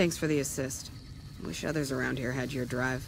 Thanks for the assist. Wish others around here had your drive.